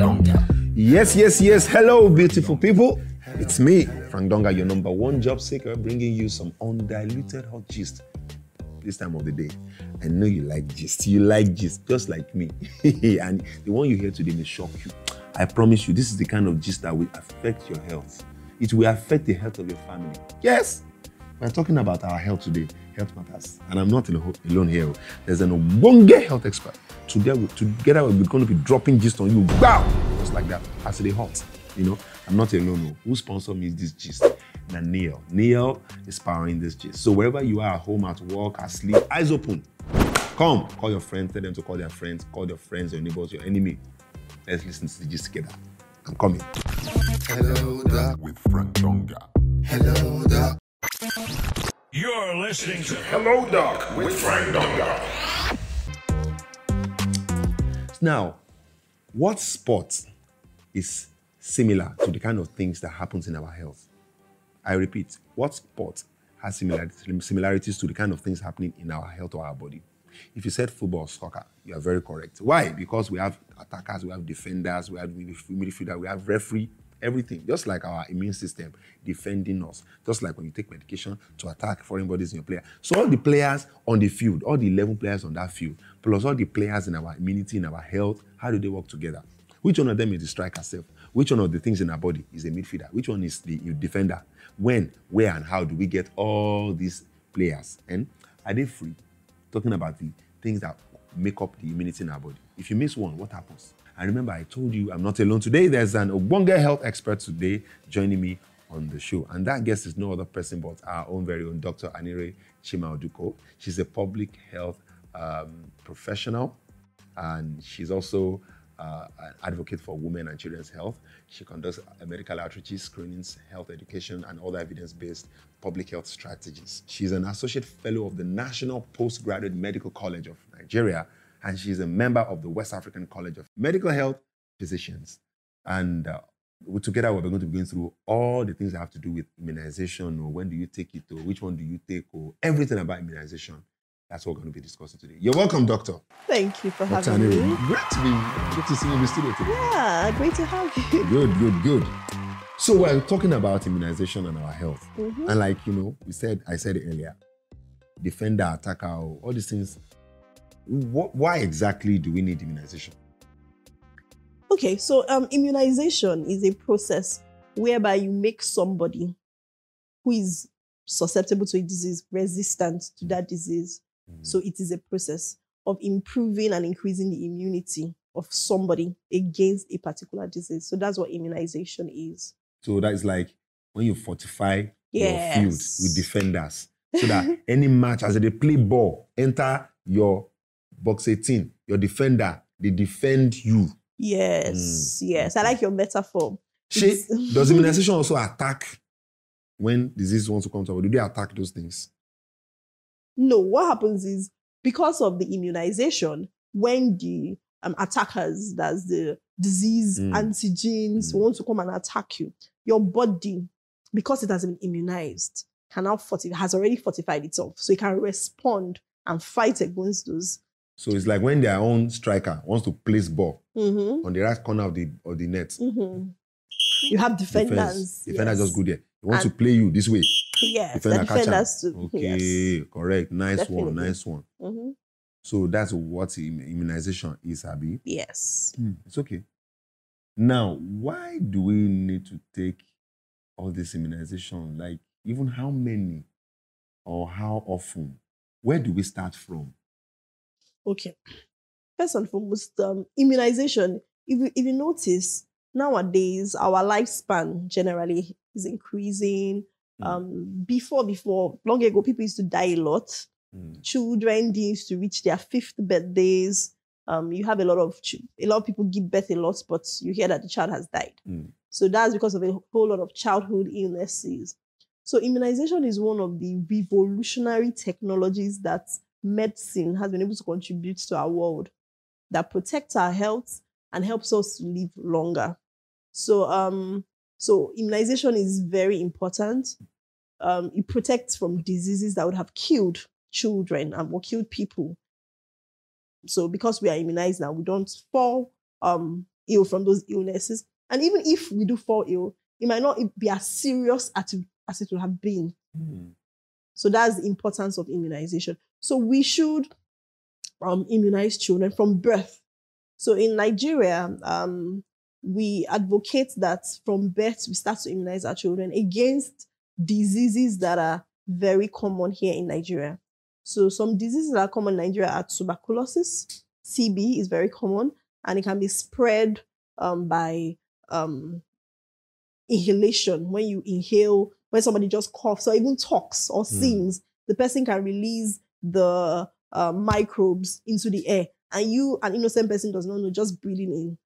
Donga. Yes, yes, yes. Hello, beautiful people. It's me, Frank Donga, your number one job seeker, bringing you some undiluted hot gist this time of the day. I know you like gist. You like gist, just like me. and the one you hear today may shock you. I promise you, this is the kind of gist that will affect your health. It will affect the health of your family. Yes, we're talking about our health today. Health matters. And I'm not alone here. Oh. There's an Obonge health expert. Together, together we're going to be dropping gist on you. Wow! Just like that. As they hot. You know, I'm not alone. Oh. Who sponsor me this gist? Now, Niyel. Niyel is powering this gist. So wherever you are, at home, at work, asleep, eyes open. Come, call your friends, tell them to call their friends, call your friends, your neighbors, your enemy. Let's listen to the gist together. I'm coming. Hello, Doc. with Frank Donga. You're listening to Hello, Doc, with Frank Donga. Now, what sport is similar to the kind of things that happens in our health? I repeat, what sport has similarities, similarities to the kind of things happening in our health or our body? If you said football, soccer, you are very correct. Why? Because we have attackers, we have defenders, we have midfielder, we have referee, everything. Just like our immune system defending us. Just like when you take medication to attack foreign bodies in your player. So all the players on the field, all the 11 players on that field, plus all the players in our immunity, in our health, how do they work together? Which one of them is the striker self? Which one of the things in our body is a midfielder? Which one is the defender? When, where, and how do we get all these players? And are they free? Talking about the things that make up the immunity in our body. If you miss one, what happens? And remember, I told you I'm not alone today. There's an Obonga health expert today joining me on the show. And that guest is no other person but our own very own Dr. Anire Chimauduko. She's a public health um, professional and she's also uh, an advocate for women and children's health. She conducts medical outreach, screenings, health education, and other evidence based public health strategies. She's an associate fellow of the National Postgraduate Medical College of Nigeria, and she's a member of the West African College of Medical Health Physicians. And uh, together, we're going to be going through all the things that have to do with immunization, or when do you take it, or which one do you take, or everything about immunization. That's what we're going to be discussing today. You're welcome, Doctor. Thank you for Dr. having me. Great to be great to see you in the studio today. Yeah, great to have you. Good, good, good. So we're talking about immunization and our health. Mhm. And like, you know, we said, I said it earlier, defender, attacker, all these things. What, why exactly do we need immunization? Okay, so um, immunization is a process whereby you make somebody who is susceptible to a disease resistant to that disease. So it is a process of improving and increasing the immunity of somebody against a particular disease. So that's what immunization is. So that is like when you fortify your field with defenders. So that any match, as they play ball, enter your box 18, your defender, they defend you. Yes, yes. I like your metaphor. She, does immunization also attack when disease wants to come to our? Do they attack those things? No, what happens is because of the immunization, when the um, attackers, that's the disease Mm. antigens, Mm. want to come and attack you, your body, because it has been immunized, can now fortify, has already fortified itself, so it can respond and fight against those. So it's like when their own striker wants to place ball Mhm, on the right corner of the of the net. mhm. You have defenders. Defense, defender yes. just go there. He wants And- to play you this way. Yes, defender defenders too. Okay, Yes. correct. Nice one, nice one. Mhm. So that's what immunization is, Abby. Yes. It's okay. Now, why do we need to take all this immunization? Like, even how many or how often? Where do we start from? Okay. First and foremost, um, immunization. If you, if you notice, nowadays our lifespan generally is increasing. Mm. Um, before, before, long ago, people used to die a lot. Mm, Children used to reach their fifth birthdays. Um, you have a lot of a lot of people give birth a lot, but you hear that the child has died. Mm. So that's because of a whole lot of childhood illnesses. So immunization is one of the revolutionary technologies that medicine has been able to contribute to our world that protects our health and helps us to live longer. So um so immunization is very important. Um, it protects from diseases that would have killed children and or killed people. So because we are immunized now, we don't fall um ill from those illnesses. And even if we do fall ill, it might not be as serious as it, as it would have been. Hmm. So that's the importance of immunization. So we should um, immunize children from birth. So in Nigeria, um, we advocate that from birth we start to immunize our children against diseases that are very common here in Nigeria. So some diseases that are common in Nigeria are tuberculosis, TB is very common, and it can be spread um, by um, inhalation. When you inhale, when somebody just coughs or even talks or sings, the person can release the uh, microbes into the air, and you, an innocent person, does not know, just breathing in.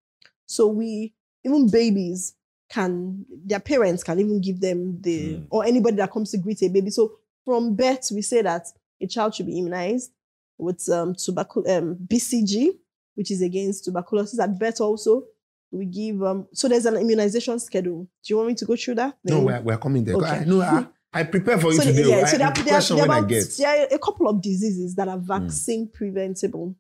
So we, even babies, can their parents can even give them the Mm. or anybody that comes to greet a baby. So from birth, we say that a child should be immunized with um, tubercul- um, BCG, which is against tuberculosis. At birth, also, we give. Um, so there's an immunization schedule. Do you want me to go through that? No, we're, we're coming there. Okay. I, no, I, I prepare for you so, today. yeah, so there, the there, are about, get. there are a couple of diseases that are vaccine preventable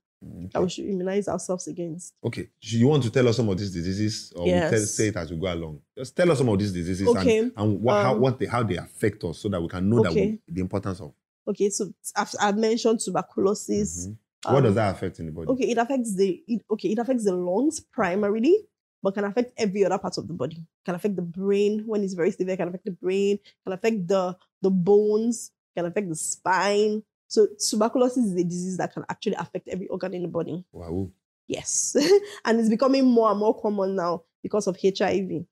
that we should immunize ourselves against. okay, you want to tell us some of these diseases, or we tell, say it as we go along? Just tell us some of these diseases Okay, and, and what, how, um, what they, how they affect us, so that we can know that we, the importance of. Okay, so I've, I've mentioned tuberculosis. Mhm. what um, does that affect in the body? Okay, it affects the it, okay, it affects the lungs primarily, but can affect every other part of the body. Can affect the brain when it's very severe. Can affect the brain. Can affect the the bones. Can affect the spine. So tuberculosis is a disease that can actually affect every organ in the body. Wow. Yes, and it's becoming more and more common now because of HIV.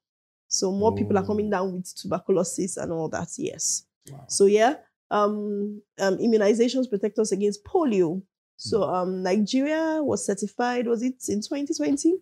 So more people are coming Oh. down with tuberculosis and all that. Yes. wow. So yeah, um, um, immunizations protect us against polio. So um, Nigeria was certified, was it in 2020,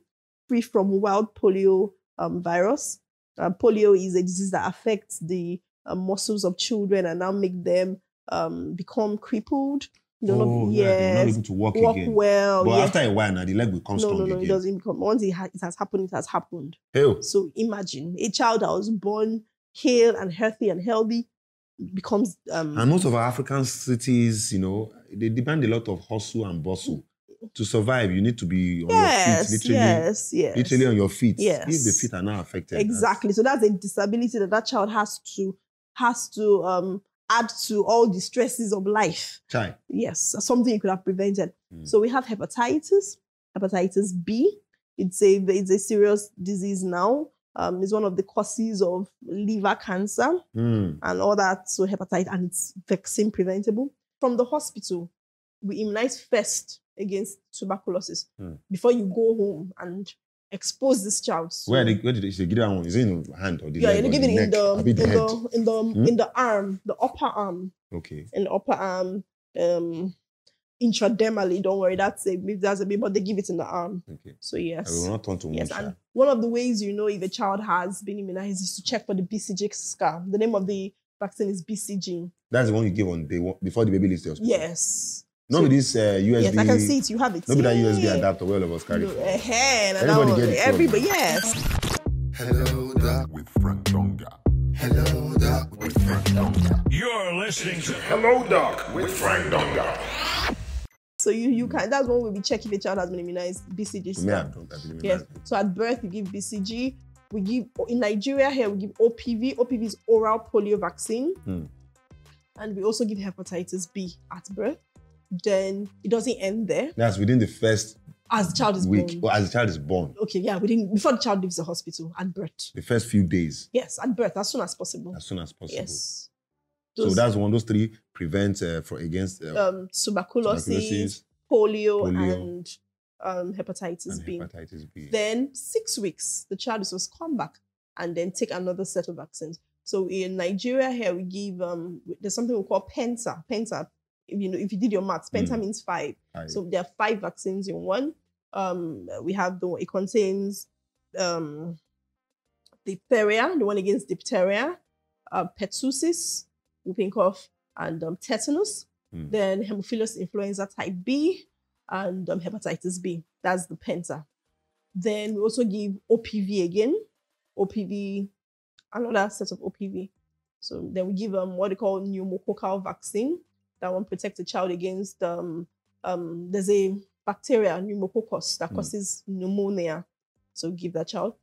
free from wild polio um, virus. Uh, polio is a disease that affects the uh, muscles of children and now make them um, become crippled. You know, oh, not, they're not yes, able to walk, walk again. well. but after a while now, the leg will come no, strong no, no, again. it doesn't become. Once it, ha- it has happened, it has happened. Hell, So imagine a child that was born hale and healthy and healthy becomes um, and most of our African cities, you know, they depend a lot of hustle and bustle. To survive, you need to be on your feet, literally, yes, yes, literally on your feet. Yes. If the feet are not affected, exactly. So that's a disability that that child has to has to um add to all the stresses of life. Chai. Yes, something you could have prevented. Mm. So we have hepatitis, hepatitis B. It's a it's a serious disease now. Um, it's one of the causes of liver cancer. Hmm. and all that. So hepatitis, and it's vaccine preventable. From the hospital, we immunize first against tuberculosis Hmm. before you go home and expose this child. So, Where, they, where did they, give that one? Is it in the hand or the yeah, leg? they give it in the in the in the Hmm? in the arm, the upper arm, Okay. in the upper arm, um, intradermally. Don't worry, that's a that's a bit, but they give it in the arm. Okay. So yes. I will not turn to Yes, one and one of the ways you know if a child has been immunized is to check for the BCG scar. The name of the vaccine is BCG. That's the one you give on day one before the baby leaves the hospital. Yes. Not So- with this uh, USB. Yes, I can see it. You have it. Not with that USB adapter where all of us carry. No, from. eh, eh, Everybody get it. Everybody, yes. Hello, Doc. with Frank Donga. Hello, Doc. With Frank Donga. You're listening to Hello, Doc. With Frank Donga. So you you can. That's one way we check if a child has been immunized. BCG. You may scar. have done that. believe me, Yes. So at birth, we give BCG. We give in Nigeria here we give OPV. OPV is oral polio vaccine, Hmm. and we also give hepatitis B at birth. Then it doesn't end there. That's within the first As the child is week, born. or as the child is born, Okay, yeah, within before the child leaves the hospital at birth. the first few days, Yes, at birth as soon as possible. as soon as possible. Yes. So that's one. Of those three prevent uh, for against uh, um, tuberculosis, tuberculosis polio, polio, and um, hepatitis and B. hepatitis B. Then six weeks, the child is supposed to come back and then take another set of vaccines. So in Nigeria here, we give um, there's something we call Penta. Penta, if you know, if you did your maths, Penta Mm. means five. So there are five vaccines in one. Um, we have the it contains um, diphtheria, the one against diphtheria, uh, pertussis, whooping cough, and um, tetanus. Mm. Then hemophilus influenza type B and um, hepatitis B. That's the penta. Then we also give OPV again, OPV, another set of OPV. So then we give um, what they call pneumococcal vaccine. That one protects the child against um, um, there's a bacteria pneumococcus that Mm. causes pneumonia. So give that child.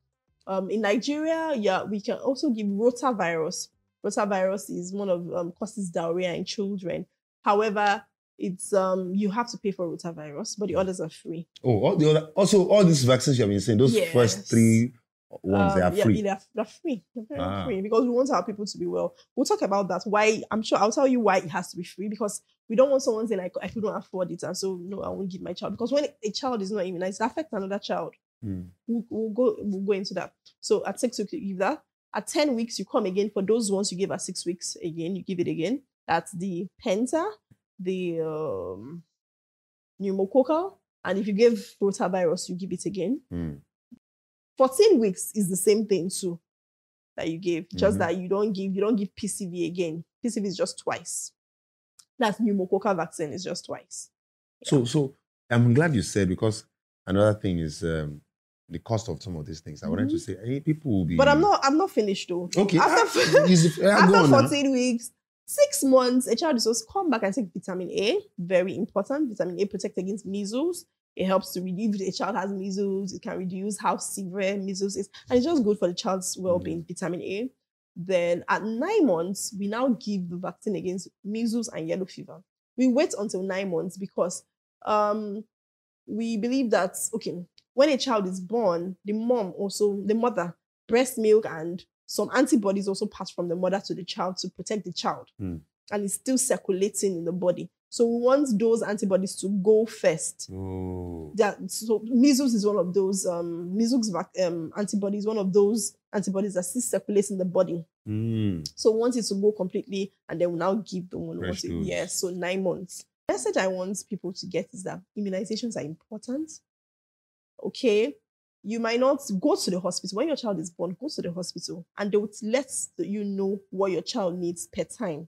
Um, in Nigeria, yeah, we can also give rotavirus. Rotavirus is one of um, causes diarrhea in children. However, it's um you have to pay for rotavirus, but the others are free. Oh, all the other also all these vaccines you have been saying, those Yes. first three ones they Um, are yeah, free. They're, they're free. They're very Ah. free because we want our people to be well. We'll talk about that. Why I'm sure I'll tell you why it has to be free because we don't want someone saying like I couldn't afford it and so no, I won't give my child because when a child is not immunized, it affects another child. Mm. We'll, we'll go we'll go into that. So at six weeks you give that. At ten weeks you come again for those ones you give at six weeks again. You give it again. That's the penta, the um, pneumococcal, and if you give rotavirus, you give it again. Mm. 14 weeks is the same thing too that you give, just Mhm. that you don't give you don't give pcv again pcv is just twice that's pneumococcal vaccine is just twice So so I'm glad you said because another thing is um, the cost of some of these things. I wanted to say hey, people will be Mm-hmm. but i'm not i'm not finished though okay. after, ah, it- ah, after on now. 14 weeks six months a child is supposed to come back and take vitamin a very important vitamin a protects against measles it helps to reduce if a child has measles it can reduce how severe measles is and it's just good for the child's well-being vitamin a. Then at nine months we now give the vaccine against measles and yellow fever. We wait until nine months because um we believe that okay when a child is born the mom also the mother breast milk and some antibodies also pass from the mother to the child to protect the child. Hmm. and it's still circulating in the body so we want those antibodies to go first. Oh. that so measles is one of those um measles vac- um antibodies one of those antibodies that still circulates in the body. Mm. so we want it to go completely and then we now give the one Fresh it yes so nine months. The message i want people to get is that immunizations are important. Okay you might not go to the hospital. When your child is born go to the hospital and they would let you know what your child needs per time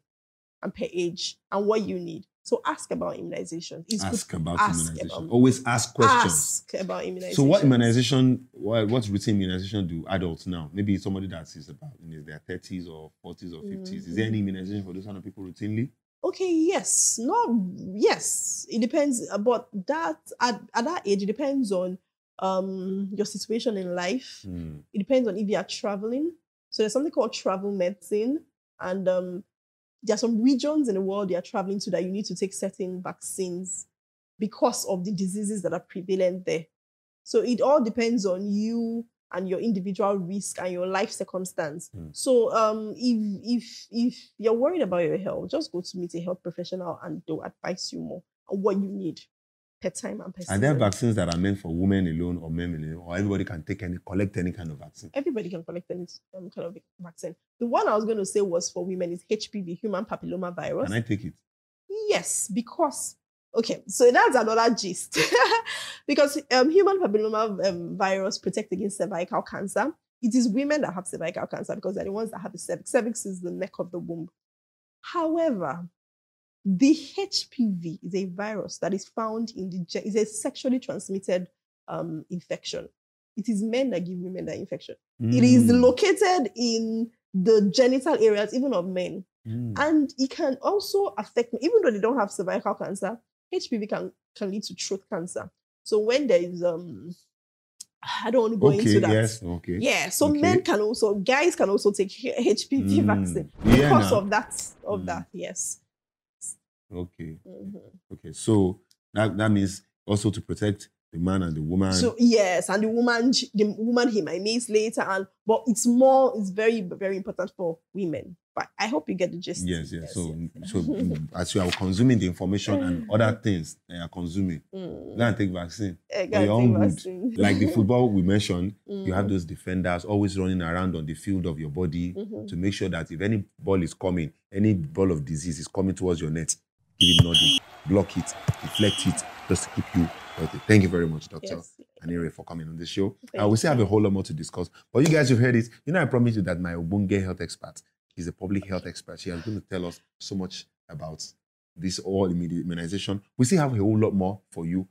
and per age and what you need so ask about immunization it's good Ask about ask immunization. about- Always ask questions. ask about immunization So what immunization, what, what routine immunization do adults now? Maybe somebody that is about in their 30s or 40s or 50s. Is there any immunization for those kind of people routinely? Okay, yes. Not yes. It depends. uh, But that at, at that age, it depends on um your situation in life. Mm. It depends on if you are traveling. So there's something called travel medicine, and um there are some regions in the world you are traveling to that you need to take certain vaccines because of the diseases that are prevalent there. So it all depends on you and your individual risk and your life circumstance. Mm. So um if if if you're worried about your health, just go to meet a health professional and they'll advise you more on what you need per time and per Are there vaccines that are meant for women alone or men alone, or everybody can take any, collect any kind of vaccine? Everybody can collect any um, kind of vaccine. The one I was going to say was for women is HPV, human papilloma virus. Can I take it? Yes, because okay, so that's another gist. because um, human papilloma um, virus protects against cervical cancer. It is women that have cervical cancer because they're the ones that have the cervix. Cervix is the neck of the womb. However, the HPV is a virus that is found in the is a sexually transmitted um, infection. It is men that give women that infection. It is Mm. located in the genital areas, even of men. Mm. And it can also affect, even though they don't have cervical cancer, HPV can, can lead to throat cancer. So when there is, um, I don't want to go Okay, into that. yes, okay. Yeah, so Okay. men can also, guys can also take HPV Mm. vaccine Yeah, because of that. Of Mm. that, yes. Okay, Mhm. okay. So that, that means also to protect the man and the woman. So yes, and the woman, the woman he might meet later, and but it's more, it's very, very important for women. But I hope you get the gist. yes, yes. So, yes. so mm, as you are consuming the information and other things that you are consuming, Mm. go and take vaccine. Your own take good. vaccine. Like the football we mentioned, you have Mm. those defenders always running around on the field of your body Mhm. to make sure that if any ball is coming, any ball of disease is coming towards your net, give it nothing, block it, deflect it, just to keep you healthy. Thank you very much, Doctor Yes. Anire, for coming on the show. Uh, we still have a whole lot more to discuss, but you guys have heard it. You know, I promised you that my Obunge health expert, is a public health expert. She is going to tell us so much about this all immediate immunization. We still have a whole lot more for you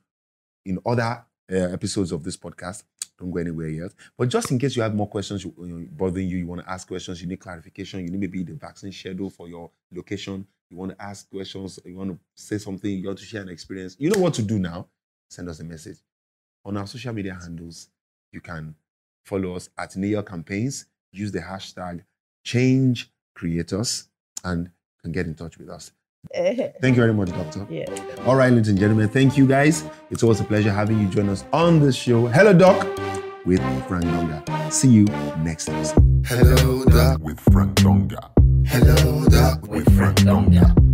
in other uh, episodes of this podcast. Don't go anywhere yet. But just in case you have more questions you, you know, bothering you, you want to ask questions, you need clarification, you need maybe the vaccine schedule for your location, you want to ask questions, you want to say something, you want to share an experience, you know what to do now. Send us a message. On our social media handles, you can follow us at New York Campaigns. Use the hashtag Change Creators and can get in touch with us. Thank you very much, Doctor. yeah. All right, ladies and gentlemen, thank you guys. It's always a pleasure having you join us on this show. Hello, Doc, with Frank Donga. See you next episode. Hello, Doc. With Frank Donga. Hello, Doc. With Frank Donga.